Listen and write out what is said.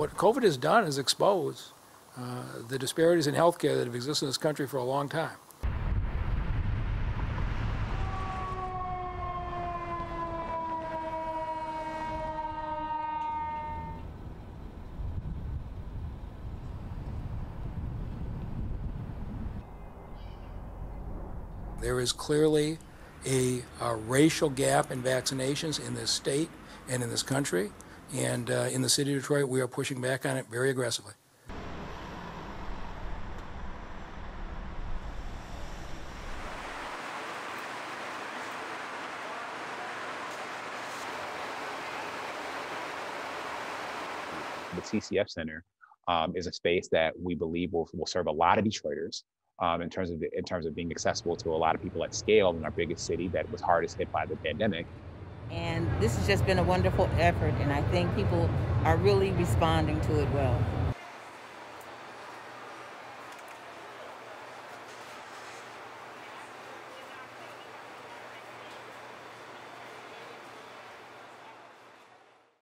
what COVID has done is expose uh, the disparities in healthcare that have existed in this country for a long time. There is clearly a, a, racial gap in vaccinations in this state and in this country. And uh, in the city of Detroit, we are pushing back on it very aggressively. The TCF Center um, is a space that we believe will, will serve a lot of Detroiters um, in terms of in terms of being accessible to a lot of people at scale in our biggest city that was hardest hit by the pandemic. And this has just been a wonderful effort, and I think people are really responding to it well.